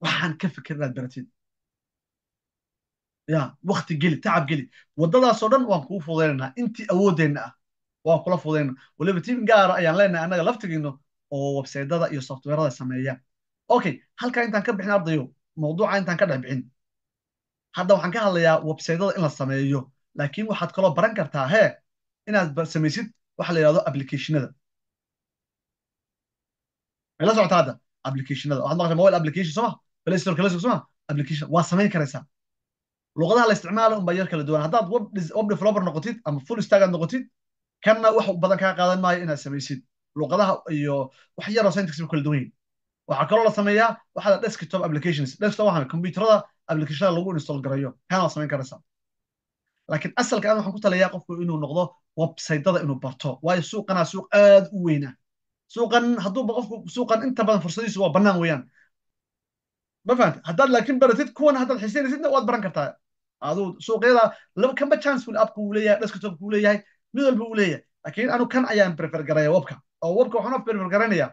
waxaan ka fikir inaad baratid ya wakti geli tacab geli. Waddadaasoo dhan waan kuu fudaynaynaa intii awoodeenna ah waan kula fudaynaa waliba tiim gaara ayaan leenahay annaga laftigiino oo websaydada iyo softwarada sameeya. Okay halkaa intaan ka bixin ardayo mawduuca intaan ka dhex bixin. Hadda waxaan ka hadlayaa websaydada in la sameeyo laakiin waxaad kaloo baran kartaa hee inaad samaysid waxa la yidhahdo applicationada. La socota hadda applicationada. Waxaad maqashay mobile application soma play store kala soma application waa samayn karaysaa. Luqadaha la isticmaala unbaa yar kala duwan. Haddaad web developer noqotid ama full stack noqotid kanna wax badan kaa qaadan maayo inaad samaysid luqadaha iyo wax yaroo syntax kala duwan waxaa kaloo la sameeyaa waxaa la desktop applications. Desktop waxaa computerada applicationada lagu install garayo. Kana waa samayn karaysaa. Laakiin asalka aan waxaan ku talayaa qofku inuu noqdo websaytada inuu barto. Waayo suuqanaa suuq aad u weyna suuqan hadduuba qofku suuqan inta badan fursadiisu waa bannaan weeyaan. Ma fahanta haddaad laakiin baratid kuwan haddaad xiisaynaysidna waad baran kartaa. Aduu suuqyada laba kanba chance uu leeyahay desktopka uu leeyahay mid walba uu leeyahay. Laakiin anu kan ayaan prefer garaya webka. Oo webka waxaan u prefer garanaya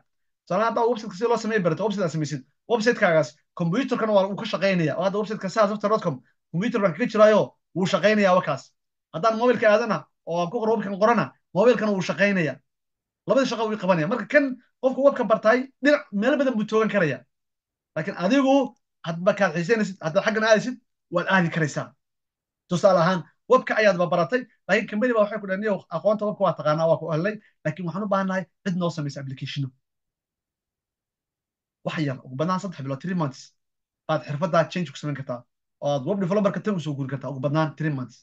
tusaale hadda websiteka si loo sameey barato website aad samaysid websitekaagaas computerkana waa uu ka shaqaynaya hadda websiteka sasafter.com computer baan kaga jiraayo wuu shaqaynaya wakaas. Haddaan mobilka aadana oo aan ku qoro webkan qorana mobilkana wuu shaqaynaya labadii shaqo wuu qabanaya marka kan qofka webka bartay dhinac meel badan buu toogan karaya laakiin adigu hadba kaad xiisaynaysid haddaad xaggan aadaysid waad aadi karaysaa. Tusaale ahaan webka ayaadba baratay laakiin company ba waxay ku niyow aqoonta webka waa taqaanaa waa ku helnay laakiin waxaan u baahannahay cid noo samaysa applicationo wax yar ugu badnaan saddex bilood three months. Baad xirfaddaa change ku samayn kartaa oo aad web developerka tan u soo guuri kartaa ugu badnaan three months.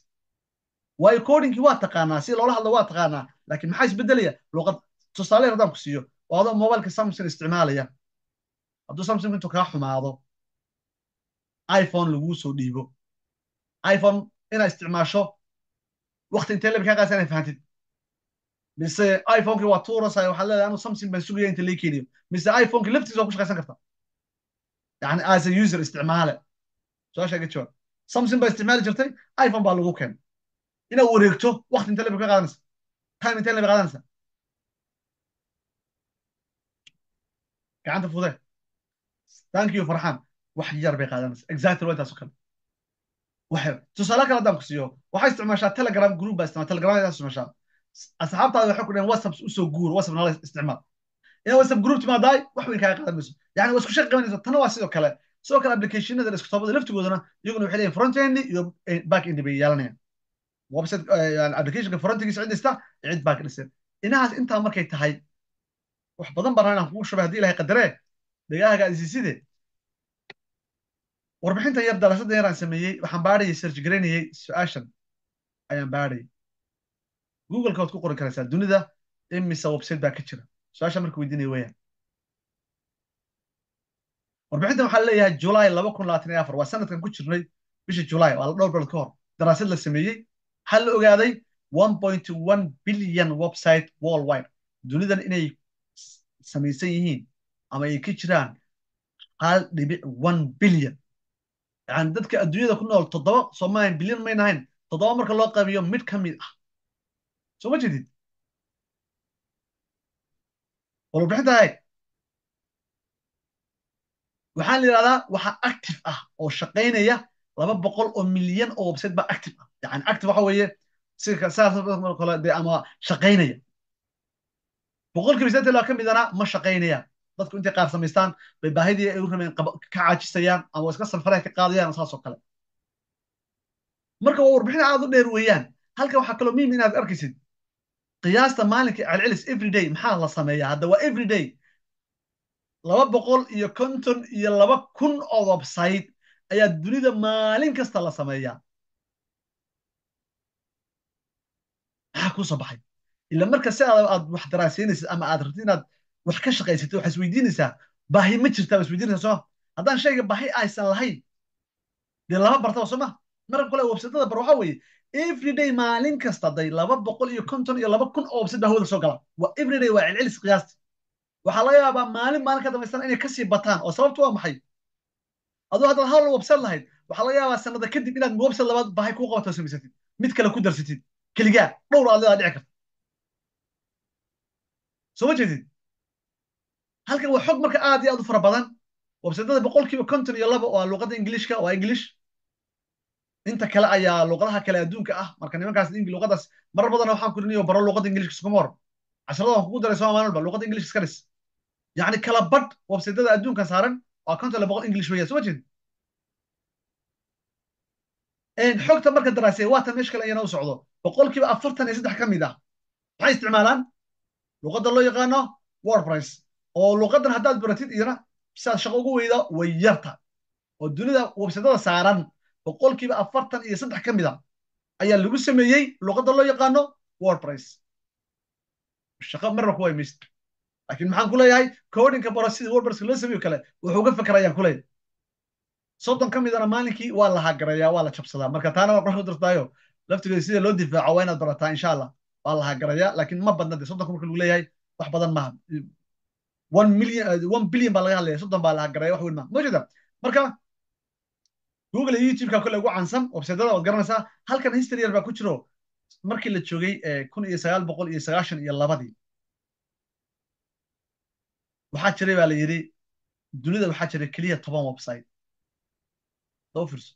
Waayo codingkii waa taqaanaa si loola hadlo waa taqaanaa laakiin maxaa isbedelaya? Luqad tusaale yar haddaan ku siiyo oo adoo mobileka samsung isticmaalaya. Hadduu samsung intuu kaa xumaado iphone laguu soo dhiibo. iphone inaad isticmaasho wakti intee lebi kaa qaasa inay fahantid mise iphonekii waa tuurasay waxaad leedahay anu samsung baan sugaya inta lii keeniyo mise iphonekii laftiisa waa ku shaqaysan karta yani as a user isticmaale su'aasha iga jawaab samsung baa isticmaali jirtay iphone baa lagu keenay inaad wareegto wakti intee lebi ka qaadanaysa time intee lebi qaadanaysa gacanta fudee thank you farxaan wax yar bay qaadanaysa exactly waa intaas oo kale tusaale kale haddaan ku siiyo waxaa isticmaashaa telegram group baa isticmaal telegram isticmaashaa asxaabtaada waxay ku dhaheen whatsapp u soo guur whatsapp nala isticmaal ina whatsapp group timaadaay wax weyn kaaga qaadan yani waa isku shaqi qabanaysa tana waa sidoo kale sidoo kale applicationada desktopada laftigoodana iyaguna waxay leeyihiin front iyo back end bay yeelanayaan website applicationka frontigiisa cid dhista cid back dhisa inahaas intaa markay tahay wax badan baan inaan kugu shubay haddii ilahay qadaree dhegahaaga isiiside warbixintan yar daraasaddan yar aan sameeyey waxaan baadhayay search garaynayay su'aashan ayaan baadhayay. Googleka waad ku qoran karaysaa dunida imise website baa ka jira. Su'aasha marka weydiinaya weeyaan. Warbixintan waxaa leeyahay july laba kun labaatan iyo afar waa sanadkan ku jirnay bisha july waa dhowr bilood ka hor. Daraasad la sameeyey waxaa la ogaaday one point one billion website worldwide. Dunidan inay samaysan yihiin ama ay ka jiraan hal dhibic one billion yani dadka adduunyada ku nool toddoba soomaaliya bilyan mayn ahayn toddoba marka loo qabiyo mid ka mid ah. Soo ma jeedid wal warbixinta ahayd waxaa la yidhahdaa waxaa active ah oo shaqaynaya laba boqol oo milyan oo website baa active ah. Yani active waxa weeye sida saas kale dee ama shaqaynaya. Boqolkiiba siddeetan laba ka midana ma shaqaynayaan dadku intay qaar samaystaan bay baahidii ay u rabeen ka caajisayaan ama iska salfaraha ka qaadayaan saas oo kale. Marka waa warbixin aad u dheer weeyaan. Halkan waxaa kaloo muhiim inaad arkaysid qiyaasta maalinka celcelis everyday maxaa la sameeyaa? Hadda waa everyday laba boqol iyo konton iyo laba kun oo website ayaa dunida maalin kasta la sameeyaa. Maxaa kuu soo baxay? Ila marka si aad wax daraasaynaysid ama aad rabtid inaad wax ka shaqaysatid waxaa isweydiinaysaa baahi ma jirtaa waa isweydiinaysaa soo. Haddaan shayga baahi aysan lahayn dee lama bartaba soo ma marka kale websadada bar waxaa weeye everyday maalin kasta day laba boqol iyo konton iyo laba kun oo websad baa hawada soo gala. Waa everyday waa celcelis qiyaasti. Waxaa laga yaabaa maalin maalin ka dambaysana inay ka sii bataan oo sababtu waa maxay? Aduu haddaad hal website lahayd waxaa laga yaabaa sanada kadib inaad website labaad baahi kuu qabato samaysatid mid kale ku darsatid keligaa dhowr aad dhici karta. Soo ma jeedid halkan waa xog marka aad iyo aad u fara badan. Websaytada boqolkiiba konton iyo laba waa luqadda ingiliishka waa english. Inta kale ayaa luqadaha kale adduunka ah. Marka nimankaas luqadaas marar badan waxaan ku dhiniyo baro luqadda ingiliishka iskuma casharada waan kugu daray soo maalin walba luqadda ingiliishka iska dhis. Yacni kala badh websaytada adduunka saaran waa konton iyo boqol english weeyaan soo ma jeedid xogta marka daraasay waatan meesha kale iyana u socdo. Boqolkiiba afartan iyo saddex ka mid ah. Maxay isticmaalaan luqadda loo yaqaano wordpress oo luqaddan haddaad baratid iyana siaad shaqo ugu weyda way yarta. oo dunida websadada saaran boqolkiiba afartan iyo saddex ka mid a ayaa lagu sameeyey luqadda loo yaqaano wordpress. Shaqo marna ku waymayst laakiin maxaan ku leeyahay codinka baro sida wordpresska loo sameeyo kale wuxuu ga fakerayaan ku soddon ka midana maalinkii waa la hagarayaa waa la jabsadaa. Marka taana waa qorka dirtaayo laftigeeda sida loo difaaco waa inaad barataa insha waa la hagarayaa laakiin ma badna de soddonka marka lagu leeyahay wax badan maaha billion baa laga hadlaya soddon baa la hagaraya wax weyn ma. Jeeda marka google iyo youtube-ka kole ugu caansan websaytada waad garanaysaa halkan history yar baa ku jiro. Markii la joogay kun iyo sagaal boqol iyo sagaashan iyo labadii. Waxaa jiray baa la yidhi dunida waxaa jiray keliya toban website. Soo fiirso.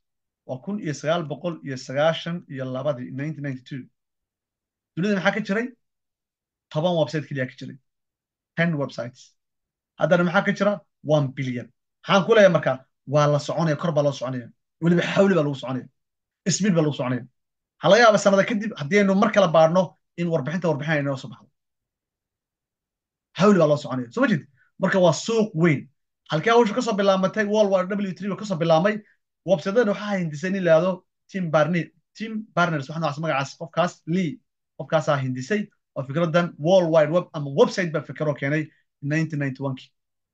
Waa kun iyo sagaal boqol iyo sagaashan iyo labadii nineteen ninety dunida maxaa ka jiray? Toban website keliya ka jiray. Ten websites haddana maxaa ka jira? One billion. Maxaan ku leeyahay marka? Waa la soconaya kor baa loo soconaya. Weliba xawli baa lagu soconaya. Speed baa lagu soconaya. Waxaa laga yaaba sanada kadib haddii aynu mar kale baadhno in warbixinta warbixin ay inoo soo baxdo. Baa loo soconaya. Soo ma marka waa suuq weyn. Halkee hawsha ka soo bilaamatay wall war w three ba ka soo bilaamay websaydadan waxaa hindisay nin laado tim barni tim barners waxa noocaas magacaas qofkaas lee. Qofkaasaa hindisay oo fikradan wall wide web ama website baa fikiroo keenay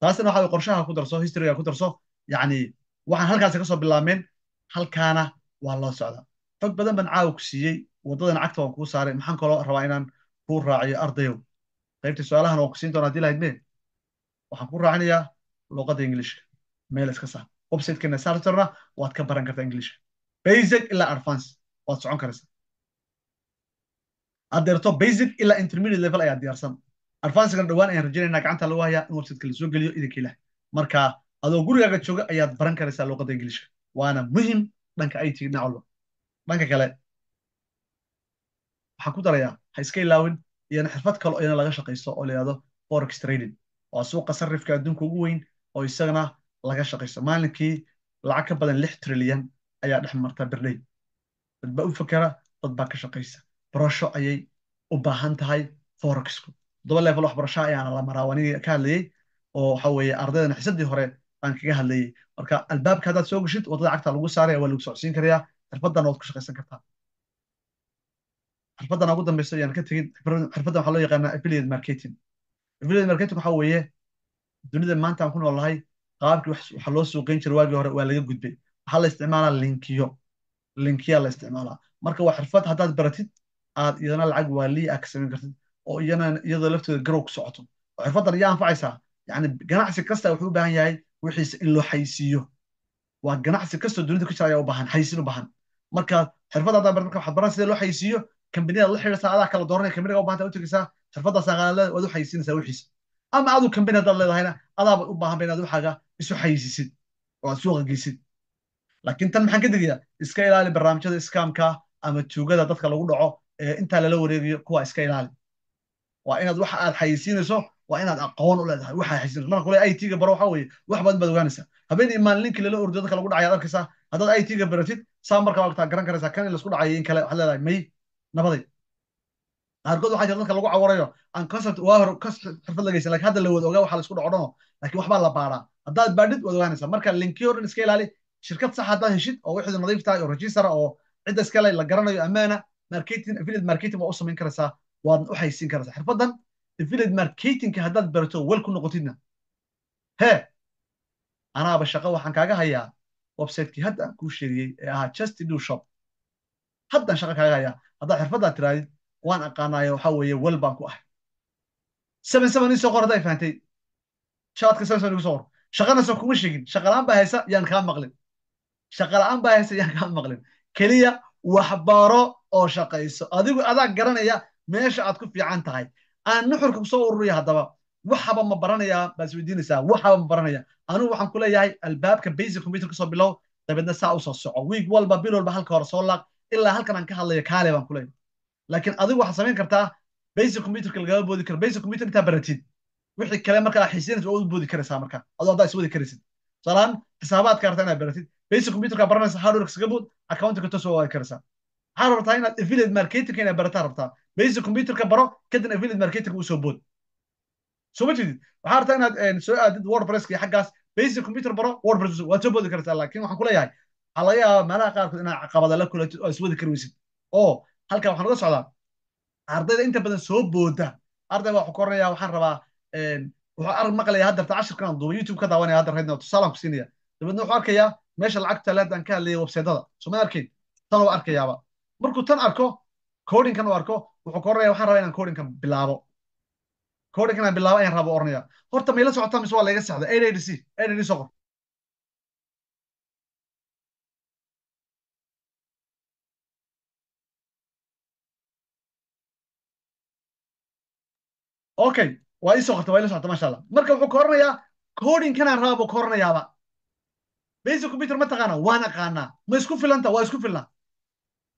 taasina waxa qorshaha ku darso historyga ku darso. Yacni waxaan halkaasi ka soo bilaameen halkaana waa loo socdaa xog badan baan caawa ku siiyey waddadan cagta waan kuu saaray. Maxaan kaloo rabaa inaan kuu raaciyo ardayow qaybta su'aalahan waan ku siin doona haddii lahayd mee waxaan ku raacinayaa luqadda ingiliishka. Meel iska saar. Websitekeena saartarna waad ka baran kartaa ingiliishka. Basic ilaa advance waad socon karaysaa. Adeerto basic ilaa intermediate level ayaa diyaarsan advancegana dhowaan ayaan rajaynaynaa gacanta lagu hayaa in websiteka la soo geliyo idinka ilaah. Marka adoo gurigaaga jooga ayaad baran karaysaa luqadda ingiliishka waana muhiim dhanka it dhinac walba dhanka kale waxaan ku darayaa ha iska ilaawin iyana xirfad kale iyana laga shaqaysto oo la yidhahdo forex trading. Waa suuqa sarrifka adduunka ugu weyn oo isagana laga shaqaysto maalinkii lacag ka badan lix trilyan ayaa dhex marta berley dad baa u fakera dad baa ka shaqaysa barasho ayay u baahan tahay forexku toddoba level waxbarasho ayaana la maraa ka hadlayey oo waxa weeye ardaydan xisadii hore aan kaga hadlayey marka albaabka haddaad soo geshid waddada cagta lagu saaraya waa lagu socodsiin karayaa xirfadana waad ku shaqaysan kartaa. Xirfaddan ugu dambayso ayaan ka tegin. Xirfaddan waxaa loo yaqaanaa affiliate marketing. Affiliate marketing waxaa weeye dunida maanta aan ku noolahay qaabkii waxa loo suuqeyn jiray waagii hore waa laga gudbay. Waxaa la isticmaalaa linkiyo. Linkiyaa la isticmaalaa. Marka waa xirfad haddaad baratid aad iyadana lacag waaliyi ah ka samayn kartid oo iyana iyadoo laftooda garow socoto. Oo xirfaddan iyaa anfacaysaa yacni ganacsi kasta wuxuu u baahan yahay wixiisa in loo xaysiiyo. Waa ganacsi kastoo dunida ku jira ayaa u baahan xaysiin u baahan. Marka xirfadda haddaa barat marka waxaad baran sida loo xaysiiyo kambaniyada la xiriirsaa adaa kala dooranaya kambaniga u baahanta u tegaysaa xirfaddaas aqaanada waad u xaysiinaysaa wixiisa ama aduu kambani haddaad leedahayna adaaba u baahan ba inaad waxaaga isu xayisisid oo aad suuqa geysid. Laakiin tan maxaan ka digayaa iska ilaali barnaamijyada iskaamka ama tuugada dadka lagu dhaco ee intaa lala wareegayo kuwa iska ilaali waa inaad waxa aad xayisiinayso waa inaad aqoon u leedahay. Waxa xayisiinayso marka kule it ga baro waxa weeye wax badan baad ogaanaysaa habeen iyo maalin ninkii lala ordo dadka lagu dhacay aad arkaysaa. Haddaad it ga baratid saa markaa wagtaa garan karaysaa kan in la isku dhacay in kale waxaad leedahay may nabaday qaarkood waxaa jira dadka lagu cawarayo aan concept waa hore xirfad lageysan laakiin hadda la wada ogaa waxa la isku dhaco dhano. Laakiin waxbaa la baaraa. Haddaad baadhid waad ogaanaysaa. Marka linkiyo dhan iska ilaali shirkad sax haddaad heshid oo wixii nadiif tahay oo rajistara oo cidda iskale la garanayo ammaana marketing affiliate marketing waa u samayn karaysaa waadna u haysiin karaysaa. Xirfaddan affiliate marketingka haddaad barato wel ku noqotidna hee anaaba shaqo waxaan kaaga hayaa website-kii hadda aan kuu sheegayey ee ahaa just do shop. Haddaan shaqo kaaga hayaa haddaad xirfaddaa tiraadid waan aqaanaayo waxaa weeye wel baan ku ahay seven seven ii soo qor hadday fahantay shaadka seven igu soo qor. Shaqana kuma sheegin shaqa la'aan baa haysa yaan kaa maqlin. Shaqa la'aan baa haysa yaan kaa maqlin. Keliya waxbaro oo shaqayso. Adigu adaa garanaya meesha aad ku fiican tahay. Aan nuxurka ku soo ururiya haddaba waxaba ma baranayaa baad waxaba ma baranaya. Anigu waxaan ku leeyahay albaabka basic computer ka soo bilow dabeedna saa u soo soco. Week walba bil walba halka hore soo laaq ilaa halkan aan ka hadlayo kaale baan ku leeyahay. Laakiin adigu waxaad samayn kartaa basic computerka lagama boodi karo. Basic computer intaa baratid wixii kale markaa xiisinaysa waa u boodi karaysaa marka adoo haddaa iswadi karaysid. Tusaalahaan xisaabaadka rabtaa inaad baratid basic computerka baranaysa hardware kaga bood accountinga toos waa karaysaa. Waxaad rabtaa inaad affiliate marketingka inaad barataa rabtaa basic computerka baro kadibna affiliate marketingka u soo bood. Soo ma jeedid waxaa rabtaa inaad soo aadid wordpresska xaggaas. Basic computer baro wordpress waad soo boodi kartaa laakiin waxaan ku leeyahay meelaha qaarkood inaad caqabada la kulatid oo iswadi kari weysid oo halkan waxaan uga socdaa ardayda inta badan soo booda. Ardayga waxuu ka oranayaa waxaan rabaa wuxuu maqlaya cashirkan aan duuba youtube ka daawanaya haddar raydna tusaalaan ku siinaya dabeedna wuxuu arkayaa meesha lacagta leed aan ka hadlayay websaytada soo ma arkayn tan uu arkayaaba. Markuu tan arko codinkan uu arko wuxuu ka oranaya waxaan rabaa inaan codinkan bilaabo. Codinkan aan bilaabo ayaan raba oranaya horta mayla socotaa mise waa layga saxda. Adc adc soo okay waa ii soo waa ila socota masha allah. Marka wuxuu ka oranayaa codinkanaan rabaa buu ka oranayaaba basic computer ma taqaana waan aqaanaa. Ma isku filanta? Waa isku filnaa?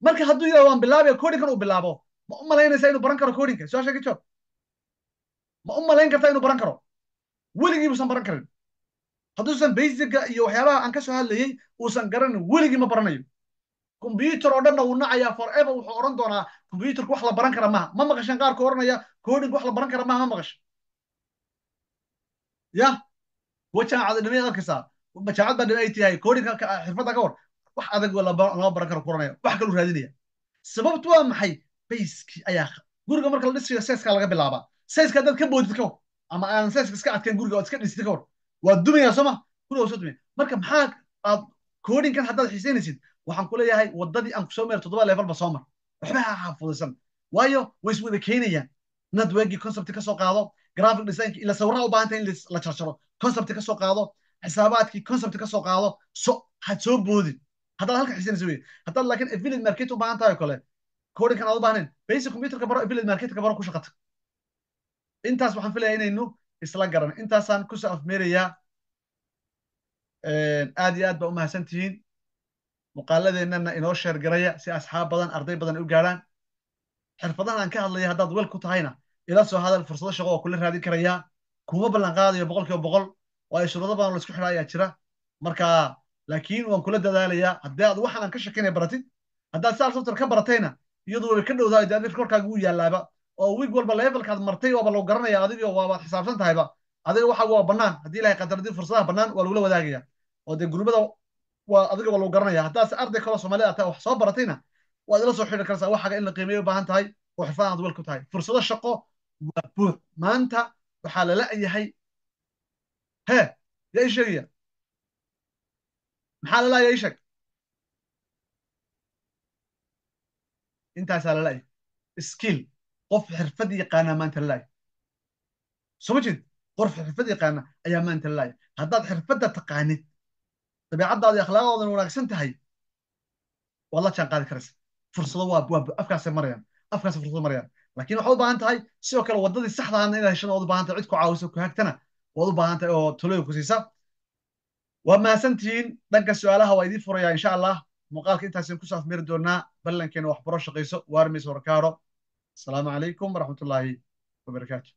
Marka hadduu yidhahdo waan bilaabaya codinkan uu bilaabo ma u malaynaysaa inuu baran karo codinka su'aasha ka jawaab ma u malayn kartaa inuu baran karo. Weligii buusan baran karin. Hadduusan basicga iyo waxyaabaha aan ka soo hadlayey uusan garanin weligii ma baranayo. Combyuter oo dhanna wuu nacayaa forever wuxuu odhan doonaa combyuterku wax la baran kara maaha. Ma maqashan qaarka odhanaya codinka wax la baran kara maaha ma maqashan ya? Wajaacada dhimay arkaysaa majaacad baa dhimay ay tahay xirfadda ka war wax adag lama baran karo kuranaya wax kaluu raadinaya. Sababtu waa maxay bayskii ayaa guriga marka la dhisayo seeska laga bilaabaa seeska haddaad ka boodid ka war ama aan seeska iska adkayn guriga ood iska dhisid ka war waa dumaya sooma guriga soo dumaya marka maxaa aad codinkan haddaad xiisaynaysid? Waxaan ku leeyahay waddadii aan ku soo meero toddoba level ba soo mar waxba ha xaafudaysan waayo way iswada keenayaan. Networkii concept ka qaado graphic designki ila sawiraha u baahanta in la jarjaro concept ka soo qaado xisaabaadkii concept ka qaado so had soo boodin. Haddaad halka xiisanaysa weye haddaad laakiin affiliate market u baahan tahay oo kale codinkan aad u baahnayn basic computerka baro affiliate marketka baro ku shaqata intaas waxaan filayaa inaynu isla garan intaasaan ku soo afmeerayaa aad iyo aad baa u mahadsan tihiin muuqaaladeennana inoo sheer garaya si asxaab badan arday badan u gaadhaan xirfadahan aan ka hadlaya haddaad wel ku tahayna ila soo hadal fursado shaqo oo kula raadin karayaa kuma ballan qaadayo boqol kiiba boqol waayo shuruudo badan oo la isku xidha ayaa jira marka laakiin waan kula dadaalayaa haddii aad waxaan aan ka shakinaya baratid haddaad saal software ka baratayna iyadu way ka dhowdahay dee adig korkaaga wuu yaalaaba oo wiig walba levelkaad martay waaba lagu garanaya adigoo waabaad xisaabsan tahayba. Adiga waxaaga waa bannaan. Haddii ilahay qadar haddii fursadaha bannaan waa lagula wadaagaya oo dee gurbada waa adiga waa lagu garanaya haddaad se arday kaloo soomaalida tahay wax soo baratayna waad ila soo xidhi karaysaa waxaaga in la qiimeeyo u baahan tahay oo xirfadan aad wel ku tahay. Fursado shaqo waa buur. Maanta waxaa lala yahay. Hee yaa ii sheegaya maxaa lala yaa ii sheeg intaasaa lala yahay skill qof xirfad yaqaanaa maanta lala yahay soo ma jeed qof xirfad yaqaana ayaa maanta lala yahay haddaad xirfadda taqaanid dabeecaddaada akhlaaqdoodan wanaagsan tahay waad la jaan qaadi karaysa. Fursado afkaasay marayaan afkaasay fursado marayaan. Laakiin waxaad u baahan tahay sidoo kale waddadii saxdaana inaad heshana waad u baahan tahay cid ku caawisa ku hagtana waad u baahan tahay oo talooyin ku siisa. Waa mahadsan tihiin dhanka su'aalaha waa idiin furayaa insha allah muuqaalka intaasaan ku soo afmeeri doonaa ballankeena waxbaro shaqayso waarmis warkaaro. Asalaamu calaykum waraxmatullaahi wabarakaatu